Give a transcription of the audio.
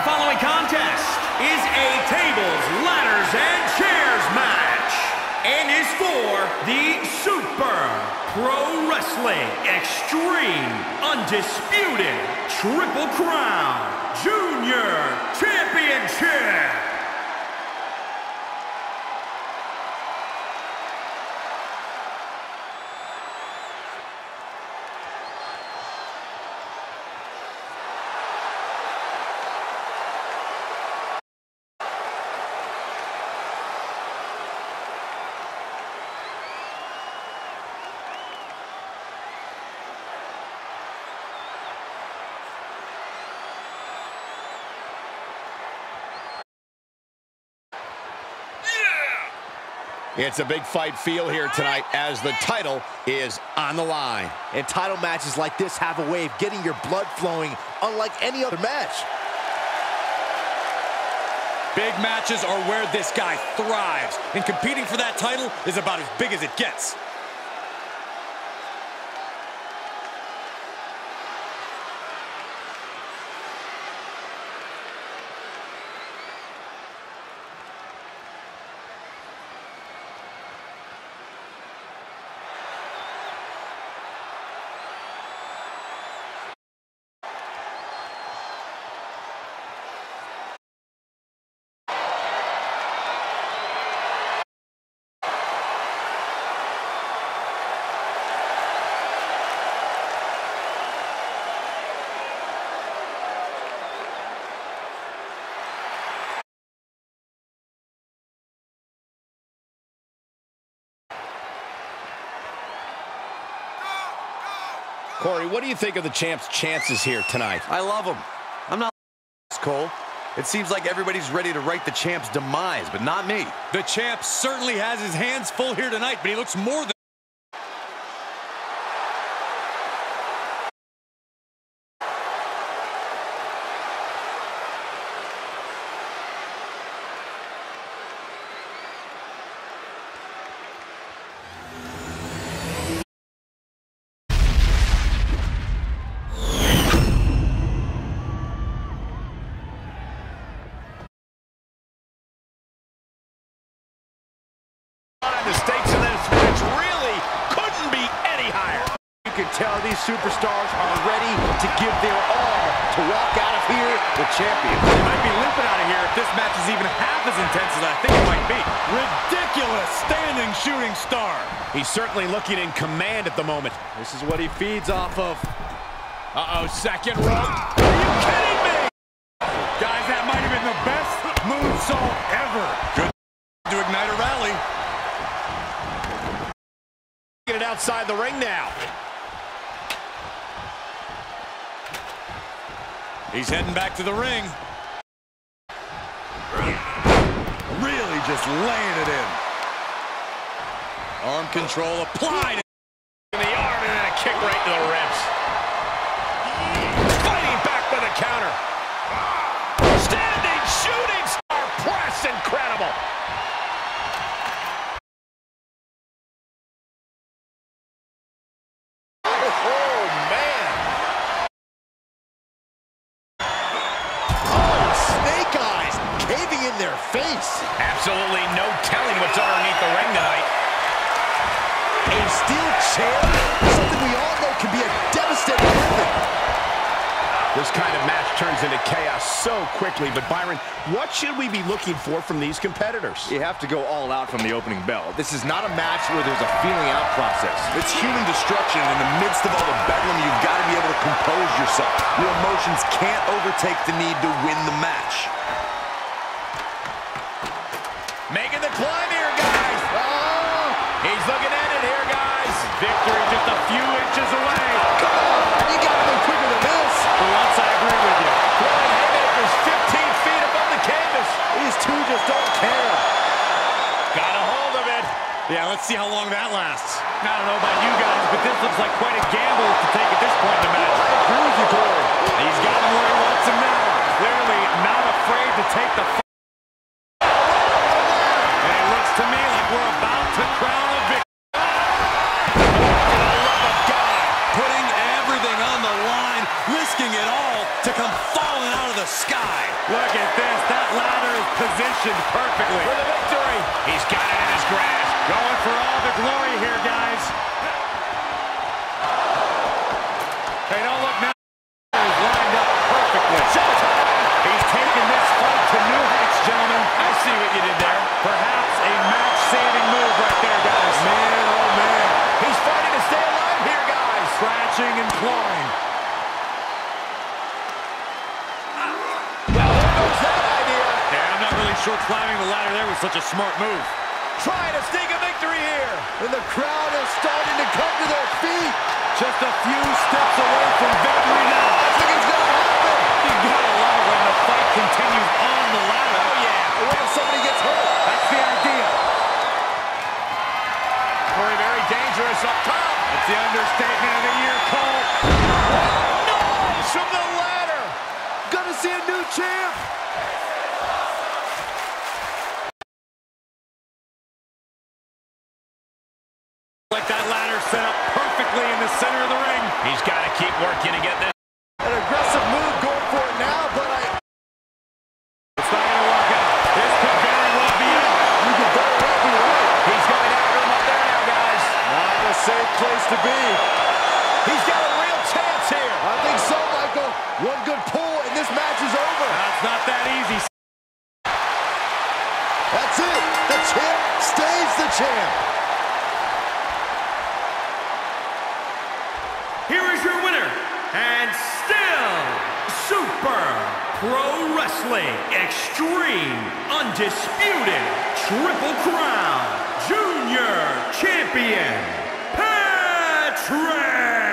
The following contest is a tables, ladders, and chairs match and is for the Super Pro Wrestling Extreme Undisputed Triple Crown Junior Championship. It's a big fight feel here tonight as the title is on the line. And title matches like this have a way of getting your blood flowing unlike any other match. Big matches are where this guy thrives, and competing for that title is about as big as it gets. Corey, what do you think of the champ's chances here tonight? I love him. I'm not Cole. It seems like everybody's ready to write the champ's demise, but not me. The champ certainly has his hands full here tonight, but he looks more than superstars are ready to give their all to walk out of here the champions. He might be limping out of here if this match is even half as intense as I think it might be. Ridiculous standing shooting star. He's certainly looking in command at the moment. This is what he feeds off of. Uh-oh, second rope. Are you kidding me? Guys, that might have been the best moonsault ever. Good to ignite a rally. Get it outside the ring now. He's heading back to the ring. Really just laying it in. Arm control applied. In the arm and then a kick right to the ribs. Fighting back with a counter. Standing shooting star press. Incredible. Face. Absolutely no telling what's underneath the ring tonight. A steel chair, something we all know can be a devastating weapon. This kind of match turns into chaos so quickly, but Byron, what should we be looking for from these competitors? You have to go all out from the opening bell. This is not a match where there's a feeling out process. It's human destruction. In the midst of all the bedlam, you've got to be able to compose yourself. Your emotions can't overtake the need to win the match. Victory just a few inches away. Come on, you got to go quicker than this. For once, I agree with you. Flying haymakers 15 feet above the canvas. These two just don't care. Got a hold of it. Yeah, let's see how long that lasts. I don't know about you guys, but this looks like quite a gamble to take at this point in the match. I agree with you, Corey. Risking it all to come falling out of the sky. Well, positioned perfectly. For the victory. He's got it in his grasp. Going for all the glory here, guys. Hey, don't look now. He's lined up perfectly. He's taken this fight to new heights, gentlemen. I see what you did there. Perhaps a match-saving move right there, guys. Man, oh man. He's fighting to stay alive here, guys. Scratching and clawing. Sure climbing the ladder there was such a smart move. Trying to sneak a victory here. And the crowd is starting to come to their feet. Just a few steps away from victory now. I think it's going to happen. You gotta love it when the fight continues on the ladder. Oh, yeah. What if somebody gets hurt? That's the idea. Very, very dangerous up top. It's the understatement of the year, Cole. Nice from the ladder. Gonna see a new champ. Like that ladder set up perfectly in the center of the ring. He's got to keep working to get this. An aggressive move going for it now, but I... It's not gonna work out. This could very well be it. You could very well be right. He's going after him up there now, guys. Not a safe place to be. He's got a real chance here. I think so, Michael. One good pull, and this match is over. That's not that easy. That's it. The champ stays the champ. Here is your winner, and still Super Pro Wrestling Extreme Undisputed Triple Crown Junior Champion, Patrick